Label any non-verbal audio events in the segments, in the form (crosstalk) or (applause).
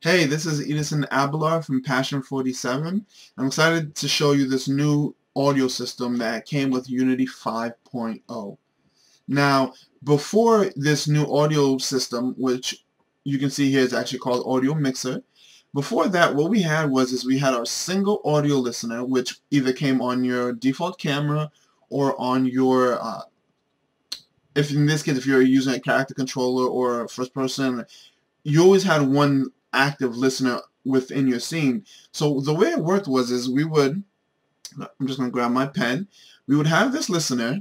Hey, this is Edithson Abelard from Passion 47. I'm excited to show you this new audio system that came with Unity 5.0. Now, before this new audio system, which you can see here is actually called Audio Mixer, before that, what we had was is we had our single audio listener, which either came on your default camera or on your, uh, if in this case, if you're using a character controller or first person, you always had one active listener within your scene. So the way it worked was is we would, I'm just going to grab my pen, we would have this listener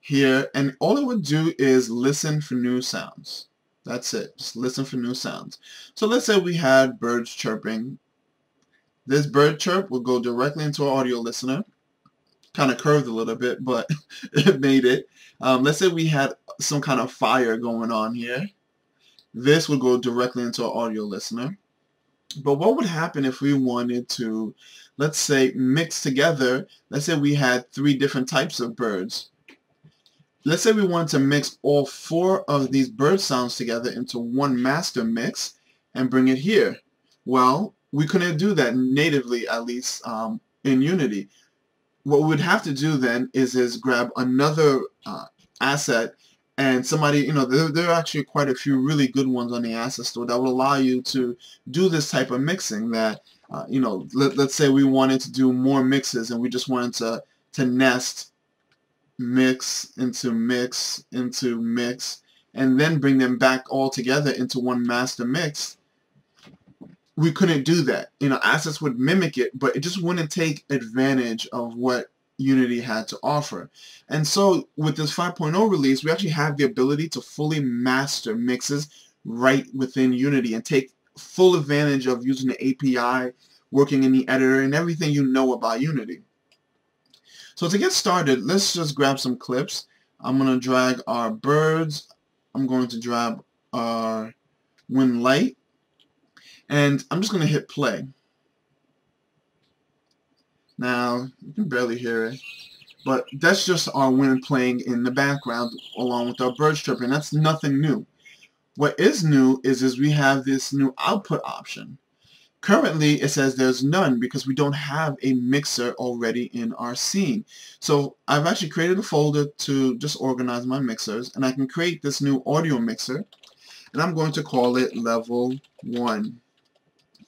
here and all it would do is listen for new sounds. That's it. Just listen for new sounds. So let's say we had birds chirping. This bird chirp will go directly into our audio listener. Kind of curved a little bit, but (laughs) it made it. Um, let's say we had some kind of fire going on here. This would go directly into our audio listener. But what would happen if we wanted to, let's say, mix together, let's say we had three different types of birds. Let's say we wanted to mix all four of these bird sounds together into one master mix and bring it here. Well, we couldn't do that natively, at least um, in Unity. What we would have to do then is, is grab another uh, asset and somebody, you know, there, there are actually quite a few really good ones on the asset store that will allow you to do this type of mixing that, uh, you know, let, let's say we wanted to do more mixes and we just wanted to, to nest mix into mix into mix and then bring them back all together into one master mix we couldn't do that. You know assets would mimic it but it just wouldn't take advantage of what Unity had to offer. And so with this 5.0 release, we actually have the ability to fully master mixes right within Unity and take full advantage of using the API, working in the editor, and everything you know about Unity. So to get started, let's just grab some clips. I'm going to drag our birds. I'm going to drag our wind light. And I'm just going to hit play. Now, you can barely hear it. But that's just our wind playing in the background along with our bird chirping. That's nothing new. What is new is, is we have this new output option. Currently, it says there's none because we don't have a mixer already in our scene. So I've actually created a folder to just organize my mixers, and I can create this new audio mixer, and I'm going to call it level 1.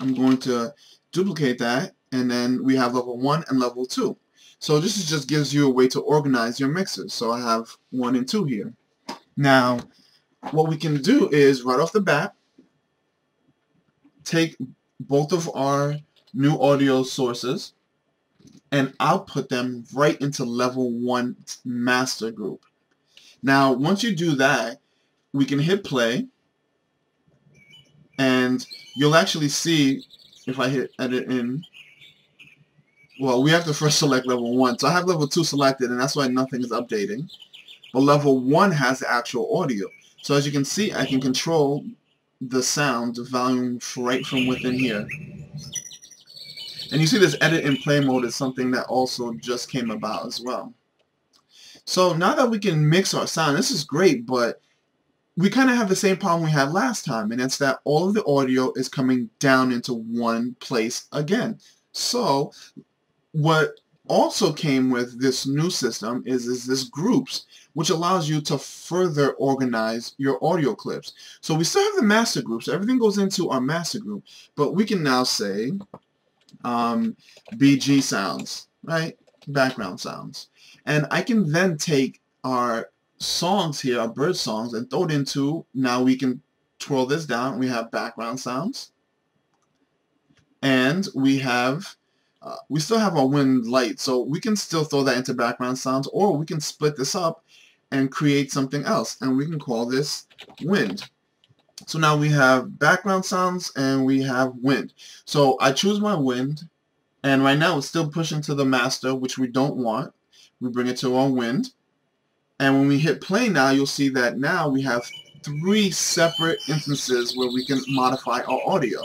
I'm going to duplicate that and then we have level 1 and level 2. So this just gives you a way to organize your mixes. So I have 1 and 2 here. Now, what we can do is, right off the bat, take both of our new audio sources and output them right into level 1 master group. Now, once you do that, we can hit play, and you'll actually see, if I hit edit in, well, we have to first select level 1. So I have level 2 selected, and that's why nothing is updating. But level 1 has the actual audio. So as you can see, I can control the sound, volume right from within here. And you see this edit and play mode is something that also just came about as well. So now that we can mix our sound, this is great, but we kind of have the same problem we had last time, and it's that all of the audio is coming down into one place again. So what also came with this new system is, is this groups, which allows you to further organize your audio clips. So we still have the master groups. Everything goes into our master group, but we can now say um, BG sounds, right? Background sounds. And I can then take our songs here, our bird songs, and throw it into, now we can twirl this down. We have background sounds. And we have we still have our wind light, so we can still throw that into background sounds, or we can split this up and create something else, and we can call this wind. So now we have background sounds and we have wind. So I choose my wind, and right now it's still pushing to the master, which we don't want. We bring it to our wind, and when we hit play now, you'll see that now we have three separate instances where we can modify our audio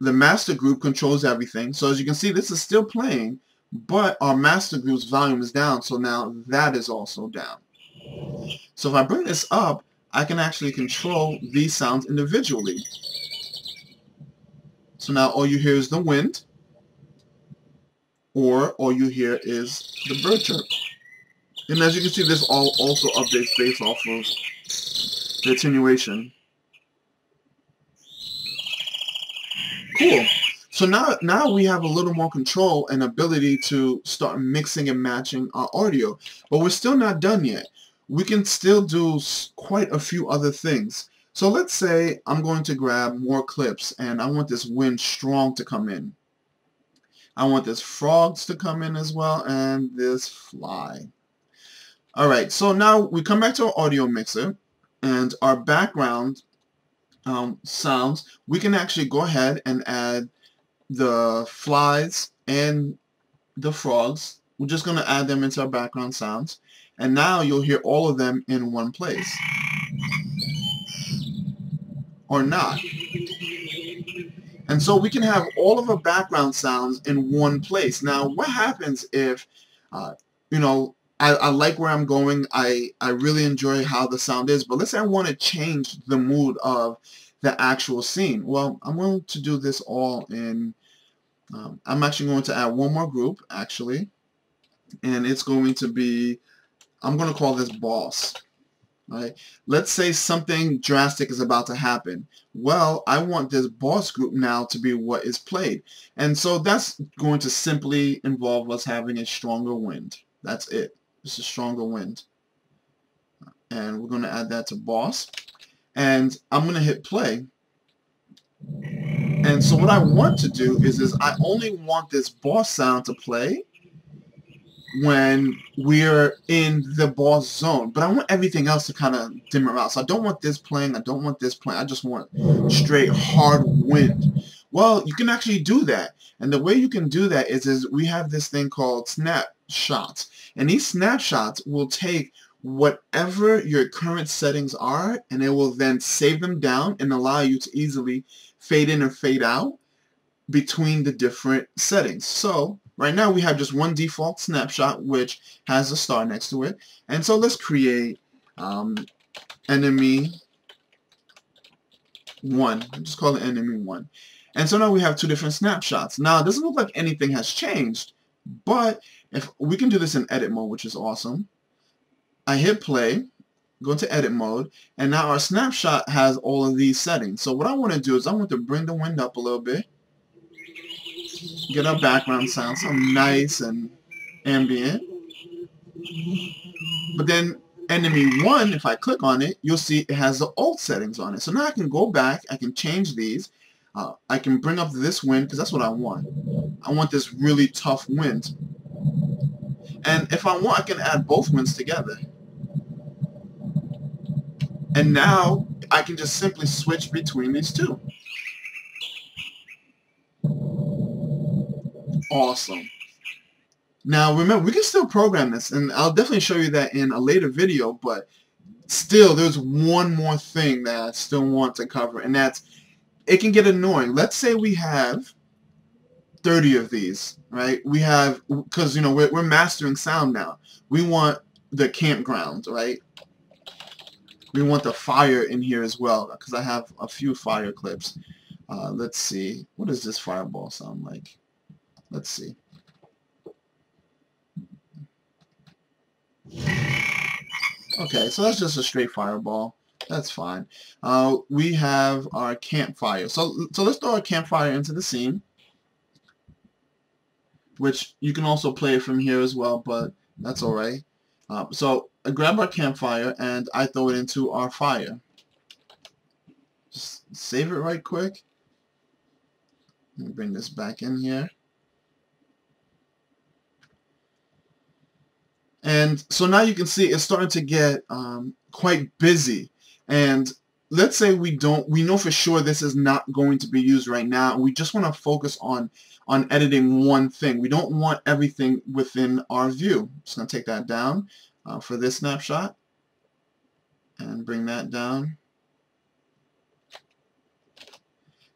the master group controls everything. So as you can see, this is still playing, but our master group's volume is down, so now that is also down. So if I bring this up, I can actually control these sounds individually. So now all you hear is the wind, or all you hear is the bird chirp. And as you can see, this all also updates based off of the attenuation. Cool. So now, now we have a little more control and ability to start mixing and matching our audio. But we're still not done yet. We can still do quite a few other things. So let's say I'm going to grab more clips and I want this wind strong to come in. I want this frogs to come in as well and this fly. Alright, so now we come back to our audio mixer and our background um, sounds, we can actually go ahead and add the flies and the frogs. We're just going to add them into our background sounds. And now you'll hear all of them in one place. Or not. And so we can have all of our background sounds in one place. Now, what happens if, uh, you know, I, I like where I'm going. I, I really enjoy how the sound is. But let's say I want to change the mood of the actual scene. Well, I'm going to do this all in, um, I'm actually going to add one more group, actually. And it's going to be, I'm going to call this boss. Right? Let's say something drastic is about to happen. Well, I want this boss group now to be what is played. And so that's going to simply involve us having a stronger wind. That's it. It's a stronger wind. And we're going to add that to boss. And I'm going to hit play. And so what I want to do is, is I only want this boss sound to play when we're in the boss zone. But I want everything else to kind of dim it out. So I don't want this playing. I don't want this playing. I just want straight hard wind. Well, you can actually do that. And the way you can do that is, is we have this thing called snapshots. And these snapshots will take whatever your current settings are and it will then save them down and allow you to easily fade in or fade out between the different settings. So right now we have just one default snapshot which has a star next to it. And so let's create um, enemy 1. just call it enemy 1. And so now we have two different snapshots. Now it doesn't look like anything has changed, but if we can do this in edit mode, which is awesome. I hit play, go into edit mode, and now our snapshot has all of these settings. So what I want to do is I want to bring the wind up a little bit, get our background sound, some nice and ambient. But then enemy 1, if I click on it, you'll see it has the alt settings on it. So now I can go back, I can change these, uh, I can bring up this wind because that's what I want. I want this really tough wind. And if I want, I can add both winds together. And now I can just simply switch between these two. Awesome. Now remember, we can still program this, and I'll definitely show you that in a later video, but still there's one more thing that I still want to cover, and that's it can get annoying. Let's say we have 30 of these, right? We have, because, you know, we're, we're mastering sound now. We want the campground, right? We want the fire in here as well, because I have a few fire clips. Uh, let's see. What does this fireball sound like? Let's see. Okay, so that's just a straight fireball. That's fine. Uh, we have our campfire. So, so let's throw our campfire into the scene which you can also play from here as well, but that's alright. Um, so I grab our campfire and I throw it into our fire. Just save it right quick. Let me bring this back in here. And so now you can see it's starting to get um, quite busy. And let's say we don't, we know for sure this is not going to be used right now. We just want to focus on on editing one thing. We don't want everything within our view. Just going to take that down uh, for this snapshot and bring that down.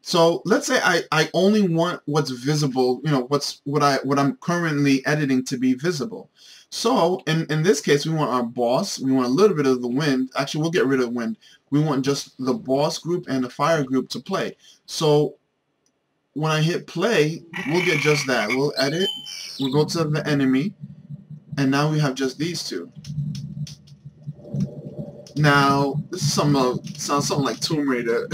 So let's say I, I only want what's visible, you know, what's what I what I'm currently editing to be visible. So in, in this case we want our boss, we want a little bit of the wind. Actually we'll get rid of wind. We want just the boss group and the fire group to play. So when I hit play, we'll get just that. We'll edit, we'll go to the enemy, and now we have just these two. Now, this is some uh, sounds something like Tomb Raider.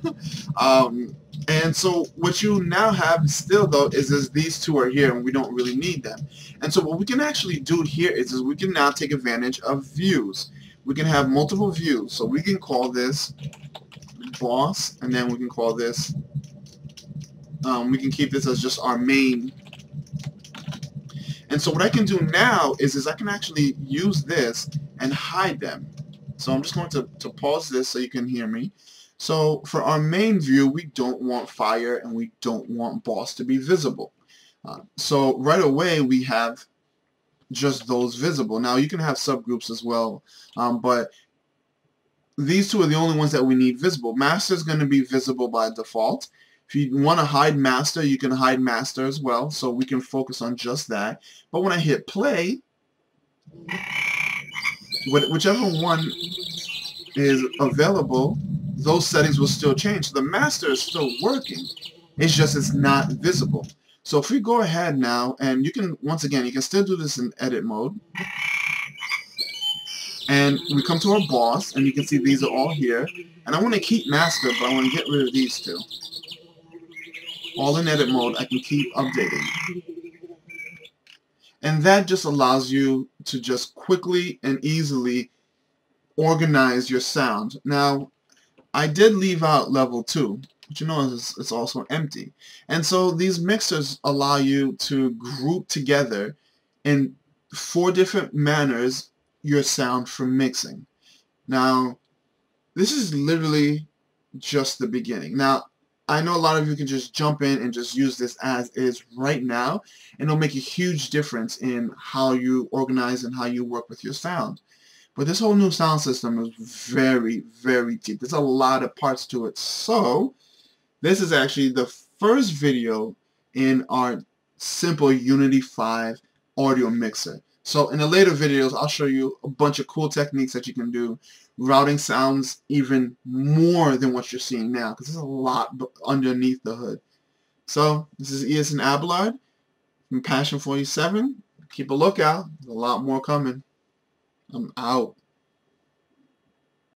(laughs) um, and so what you now have still though is, is these two are here and we don't really need them. And so what we can actually do here is, is we can now take advantage of views. We can have multiple views. So we can call this boss and then we can call this um, we can keep this as just our main and so what I can do now is, is I can actually use this and hide them. So I'm just going to, to pause this so you can hear me. So for our main view, we don't want fire and we don't want boss to be visible. Uh, so right away we have just those visible. Now you can have subgroups as well, um, but these two are the only ones that we need visible. Master is going to be visible by default. If you want to hide master, you can hide master as well, so we can focus on just that. But when I hit play, whichever one is available, those settings will still change. The master is still working. It's just it's not visible. So if we go ahead now, and you can, once again, you can still do this in edit mode. And we come to our boss, and you can see these are all here. And I want to keep master, but I want to get rid of these two. All in edit mode, I can keep updating. And that just allows you to just quickly and easily organize your sound. Now, I did leave out level 2, but you know it's also empty. And so these mixers allow you to group together in four different manners your sound for mixing. Now, this is literally just the beginning. Now, I know a lot of you can just jump in and just use this as is right now, and it'll make a huge difference in how you organize and how you work with your sound. But this whole new sound system is very, very deep. There's a lot of parts to it. So, this is actually the first video in our simple Unity 5 audio mixer. So in the later videos, I'll show you a bunch of cool techniques that you can do, routing sounds even more than what you're seeing now, because there's a lot underneath the hood. So this is Edithson Abelard from Passion 47. Keep a lookout. There's a lot more coming. I'm out.